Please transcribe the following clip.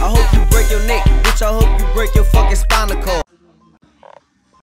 I hope you break your neck, bitch. I hope you break your fucking spine.